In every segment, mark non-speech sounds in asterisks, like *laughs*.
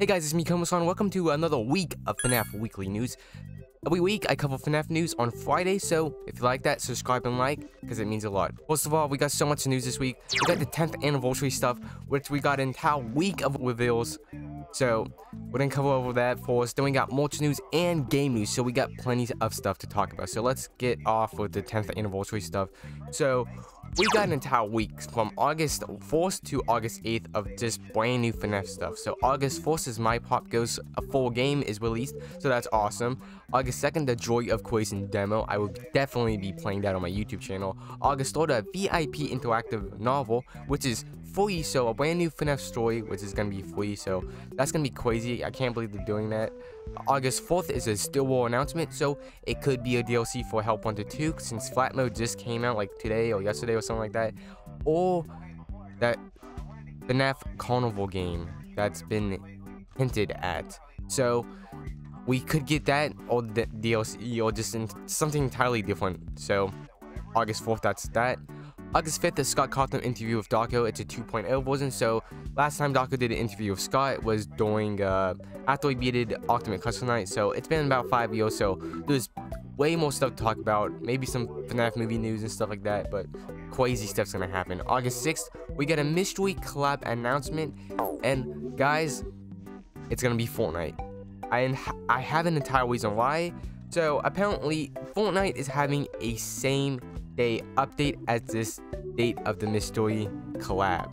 Hey guys, it's me, Komasan. Welcome to another week of FNAF Weekly News. Every week, I cover FNAF news on Friday, so if you like that, subscribe and like, because it means a lot. First of all, we got so much news this week. We got the 10th anniversary stuff, which we got an entire week of reveals. So, we're gonna cover over that for us. Then we got multi news and game news, so we got plenty of stuff to talk about. So let's get off with the 10th anniversary stuff. So, we got an entire week from August 4th to August 8th of just brand new FNAF stuff. So August 4th is My Pop Goes, a full game is released, so that's awesome. August 2nd, The Joy of Creation demo. I will definitely be playing that on my YouTube channel. August 3rd, a VIP interactive novel, which is free, so a brand new FNAF story, which is going to be free, so that's going to be crazy. I can't believe they're doing that. August 4th is a Steel Wool announcement, so it could be a DLC for Help Wanted 2, since Flat Mode just came out like today or yesterday or something like that. Or that FNAF Carnival game that's been hinted at. So we could get that or the DLC or just something entirely different. So August 4th, that's that. August 5th, the Scott Cawthon interview with Dawko. It's a 2.0 version. So last time Dawko did an interview with Scott was during uh, after we beated Ultimate Custom Night. So it's been about five years. So there's way more stuff to talk about. Maybe some FNAF movie news and stuff like that. But crazy stuff's gonna happen. August 6th, we get a mystery collab announcement. And guys, it's gonna be Fortnite. I I have an entire reason why. So apparently, Fortnite is having a same day update as this date of the mystery collab,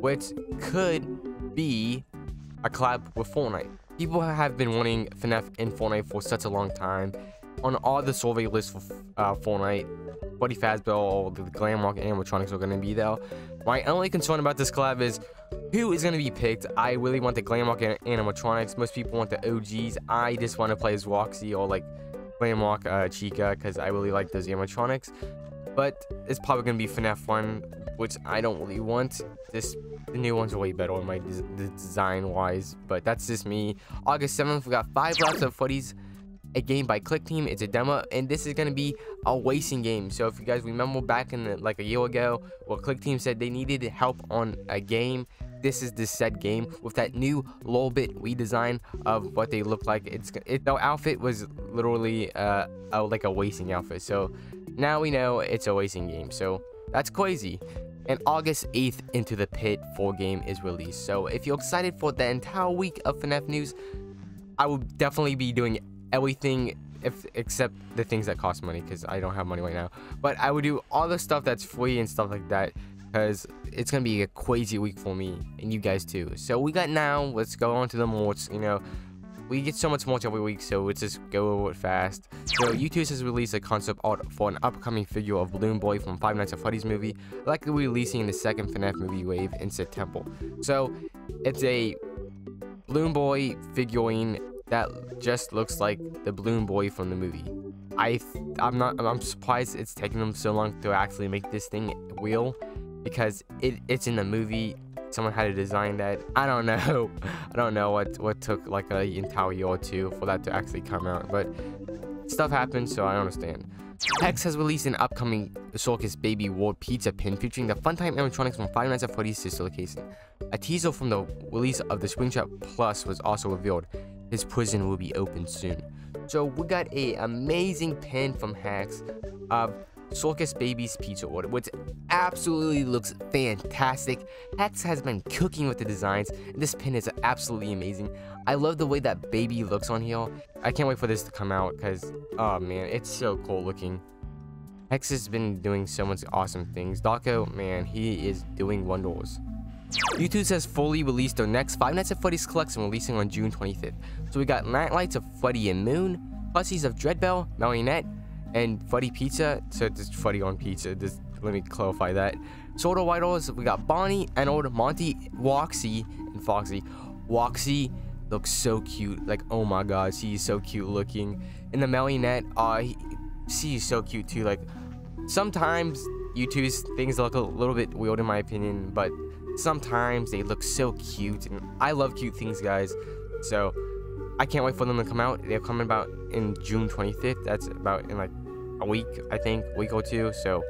which could be a collab with Fortnite. People have been wanting FNAF in Fortnite for such a long time. On all the survey lists for uh, Fortnite, Buddy Fazbear the Glamrock animatronics are going to be there. My only concern about this collab is who is going to be picked. I really want the Glamrock animatronics. Most people want the OGs. I just want to play as Roxy or like Glamrock uh, Chica because I really like those animatronics. But it's probably going to be FNAF 1, which I don't really want. This the new ones way better in my des design wise, but that's just me. August 7th, we got Five Laps at Freddy's a game by Clickteam. It's a demo, and this is going to be a racing game. So if you guys remember back in the, like a year ago, well, Clickteam said they needed help on a game. This is the said game with that new little bit redesign of what they look like. It's it, the outfit was literally uh, a, like a racing outfit. So now we know it's a racing game. So that's crazy. And August 8th, Into the Pit 4 game is released. So if you're excited for the entire week of FNAF news, I will definitely be doing everything if except the things that cost money because I don't have money right now. But I would do all the stuff that's free and stuff like that because it's gonna be a crazy week for me and you guys too. So we got now. Let's go on to the morts. You know, we get so much merch every week, so let's just go over it fast. So Youtooz has released a concept art for an upcoming figure of Balloon Boy from Five Nights at Freddy's movie, likely releasing in the second FNAF movie wave in September. So it's a Balloon Boy figurine that just looks like the balloon boy from the movie. I I'm not I'm surprised it's taking them so long to actually make this thing real because it, it's in the movie. Someone had to design that. *laughs* I don't know. *laughs* I don't know what what took like a entire year or two for that to actually come out, but stuff happens, so I understand. Hex has released an upcoming Circus Baby World Pizza pin featuring the Funtime animatronics from Five Nights at Freddy's sister location. A teaser from the release of the Screenshot Plus was also revealed his prison will be open soon. So we got a amazing pin from Hex of Circus Baby's Pizza World, which absolutely looks fantastic. Hex has been cooking with the designs, this pin is absolutely amazing. I love the way that baby looks on here. I can't wait for this to come out, because, oh man, it's so cool looking. Hex has been doing so much awesome things. Dawko, man, he is doing wonders. Youtooz has fully released their next Five Nights at Freddy's collection releasing on June 25th. So we got Nightlights of Freddy and Moon, Plushies of Dreadbear, Marionette, and Freddy Pizza. So just Freddy on Pizza, just let me clarify that. Sort of White we got Bonnie, Ennard, Monty, Woxy, and Foxy. Woxy looks so cute. Like, oh my god, she's so cute looking. And the Marionette, uh, she's so cute too. Like, sometimes Youtooz's things look a little bit weird in my opinion, but sometimes they look so cute and I love cute things guys so I can't wait for them to come out they're coming about in June 25th that's about in like a week I think week or two so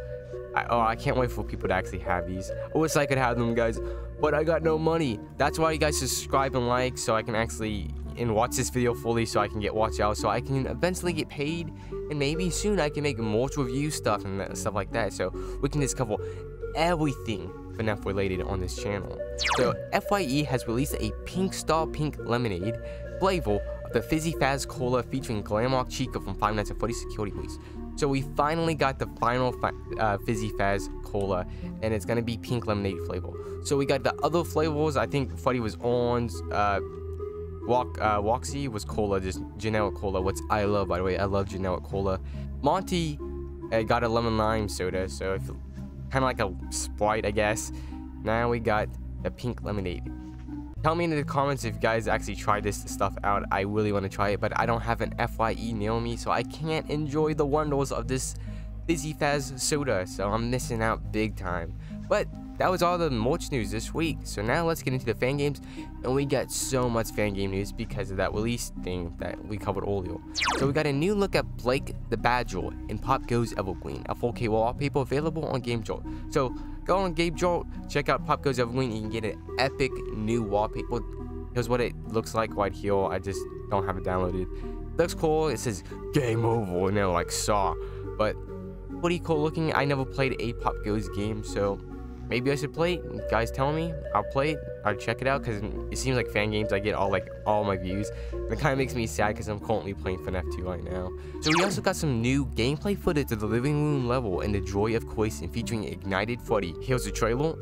I, oh, I can't wait for people to actually have these. I wish I could have them, guys, but I got no money. That's why you guys subscribe and like so I can actually and watch this video fully so I can get watch out so I can eventually get paid and maybe soon I can make more review stuff and stuff like that so we can discover everything FNAF related on this channel. So FYE has released a Pink Star Pink Lemonade flavor of the Fizzy Faz Cola featuring Glamrock Chica from Five Nights at Freddy's Security Police. So we finally got the final uh, Fizzy Faz Cola, and it's gonna be pink lemonade flavor. So we got the other flavors. I think Freddy was orange. Uh, Walk, uh, was cola, just generic cola, which I love, by the way. I love generic cola. Monty uh, got a lemon lime soda, so kind of like a Sprite, I guess. Now we got the pink lemonade. Tell me in the comments if you guys actually try this stuff out. I really want to try it, but I don't have an FYE near me, so I can't enjoy the wonders of this Fizzy Faz soda, so I'm missing out big time. But that was all the merch news this week. So now let's get into the fan games. And we got so much fan game news because of that release thing that we covered earlier. So we got a new look at Blake the Badger in Pop Goes Evergreen, a 4K wallpaper available on Game Jolt. So go on Game Jolt, check out Pop Goes Evergreen, you can get an epic new wallpaper. Here's what it looks like right here. I just don't have it downloaded. looks cool. It says game over, you know, like Saw. But pretty cool looking. I never played a Pop Goes game, so maybe I should play it. Guys tell me, I'll play it. I'll check it out because it seems like fan games I get all like all my views. And it kind of makes me sad because I'm currently playing FNAF 2 right now. So we also got some new gameplay footage of the living room level and the joy of Creation featuring Ignited Freddy. Here's the trailer.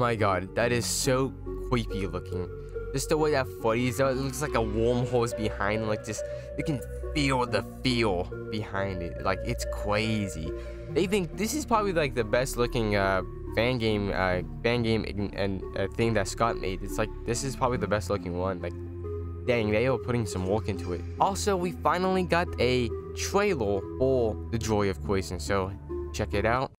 My god, that is so creepy looking. Just the way that footy is, it looks like a warm hose behind, like just, you can feel the feel behind it. Like, it's crazy. They think this is probably like the best looking uh, fan game, uh, fan game and, uh, thing that Scott made. It's like, this is probably the best looking one. Like, dang, they are putting some work into it. Also, we finally got a trailer for The Joy of Creation, so check it out.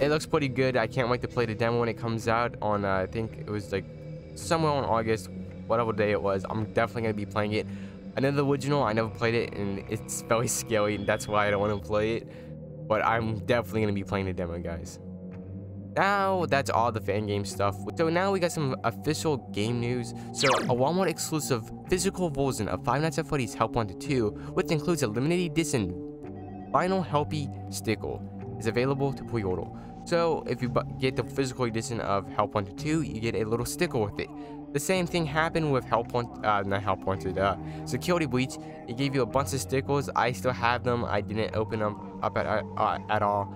It looks pretty good. I can't wait to play the demo when it comes out on, uh, I think it was like somewhere on August, whatever day it was. I'm definitely going to be playing it. Another original, I never played it, and it's *laughs* very scary, and that's why I don't want to play it. But I'm definitely going to be playing the demo, guys. Now, that's all the fan game stuff. So now we got some official game news. So, a Walmart exclusive physical version of Five Nights at Freddy's Help Wanted 2, which includes a limited edition vinyl Helpy sticker, is available to pre-order. So if you get the physical edition of Help Wanted 2, you get a little sticker with it. The same thing happened with Help Wanted, uh, not Help Wanted, uh, Security Breach. It gave you a bunch of stickers. I still have them. I didn't open them up at, uh, at all.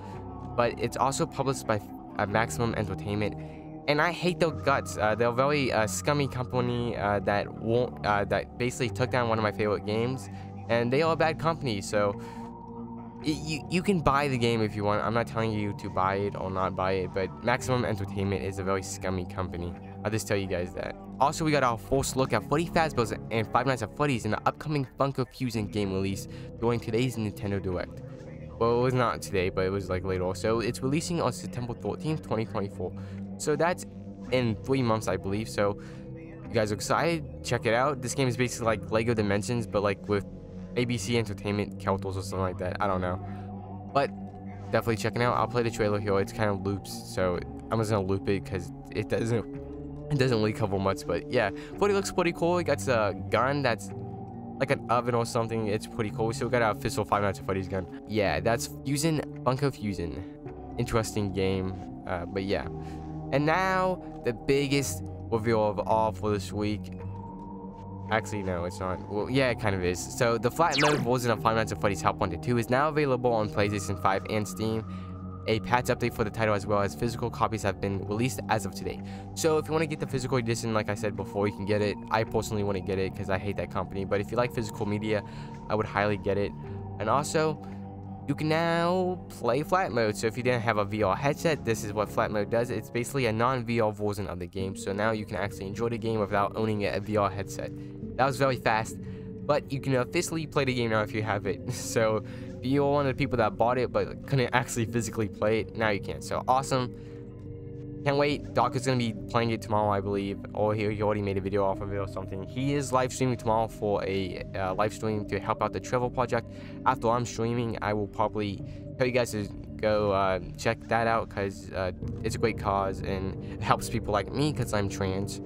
But it's also published by uh, Maximum Entertainment. And I hate their guts. Uh, they're a very uh, scummy company uh, that won't, uh, that basically took down one of my favorite games. And they are a bad company, so you, you can buy the game if you want. I'm not telling you to buy it or not buy it, but Maximum Entertainment is a very scummy company. I'll just tell you guys that. Also, we got our first look at Freddy Fazbear's and Five Nights at Freddy's in the upcoming Funko Fusion game release during today's Nintendo Direct. Well, it was not today, but it was like later. So it's releasing on September 14th, 2024. So that's in three months, I believe. So you guys are excited? Check it out. This game is basically like Lego Dimensions, but like with ABC Entertainment characters or something like that. I don't know. But definitely checking out. I'll play the trailer here. It's kind of loops, so I'm just gonna loop it because it doesn't it doesn't really cover much. But yeah, but it looks pretty cool. It got a gun that's like an oven or something. It's pretty cool. We still got our official Five Nights at Freddy's gun. Yeah, that's Fusion Bunker Fusion. Interesting game. Uh, but yeah. And now the biggest reveal of all for this week. Actually, no, it's not. Well, yeah, it kind of is. So the flat mode version of Five Nights at Freddy's Help Wanted 2 is now available on PlayStation 5 and Steam. A patch update for the title as well as physical copies have been released as of today. So if you want to get the physical edition, like I said before, you can get it. I personally want to get it because I hate that company. But if you like physical media, I would highly get it. And also, you can now play flat mode. So if you didn't have a VR headset, this is what flat mode does. It's basically a non-VR version of the game. So now you can actually enjoy the game without owning a VR headset. That was very fast, but you can officially play the game now if you have it. *laughs* So if you're one of the people that bought it but couldn't actually physically play it, now you can. So awesome. Can't wait. Doc is going to be playing it tomorrow, I believe. Or he, he already made a video off of it or something. He is live streaming tomorrow for a uh, live stream to help out the Trevor project. After I'm streaming, I will probably tell you guys to go uh, check that out because uh, it's a great cause and it helps people like me because I'm trans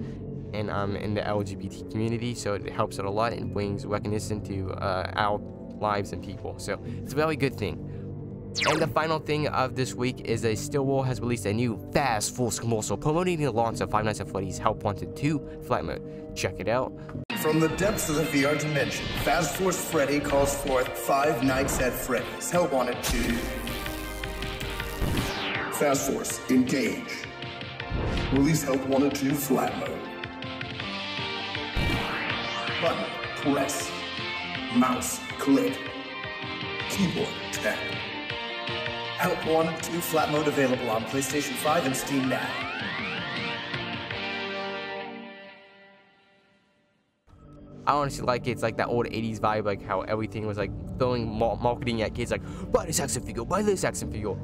and I'm in the LGBT community. So it helps out a lot and brings recognition to uh, our lives and people. So it's a very good thing. And the final thing of this week is that Steel Wool has released a new Fast Force commercial promoting the launch of Five Nights at Freddy's Help Wanted 2 Flat Mode. Check it out. From the depths of the VR dimension, Fast Force Freddy calls forth Five Nights at Freddy's Help Wanted 2. Fast Force, engage. Release Help Wanted 2 Flat Mode. Button, press. Mouse, click. Keyboard, tap. Help Wanted 2 Flat Mode available on PlayStation 5 and Steam now. I honestly like it. It's like that old 80s vibe, like how everything was like throwing marketing at kids, like, buy this action figure, buy this action figure.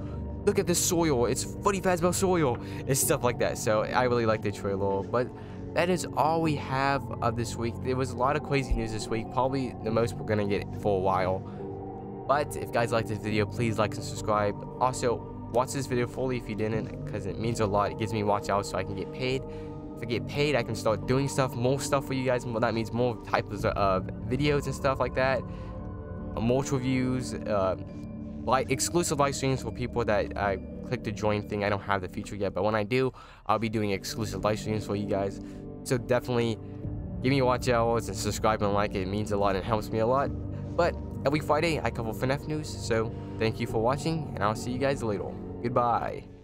Look at this soil, it's funny Fazbear soil, and stuff like that. So I really like the trailer, but that is all we have of this week. There was a lot of crazy news this week, probably the most we're gonna get for a while. But if guys liked this video, please like and subscribe. Also, watch this video fully if you didn't, because it means a lot. It gives me watch out so I can get paid. If I get paid, I can start doing stuff, more stuff for you guys. Well, that means more types of videos and stuff like that. More reviews, uh, like exclusive live streams for people that I click the join thing. I don't have the feature yet, but when I do, I'll be doing exclusive live streams for you guys. So definitely give me watch hours and subscribe and like it. It means a lot and helps me a lot. But every Friday I cover FNAF news, so thank you for watching, and I'll see you guys later. Goodbye.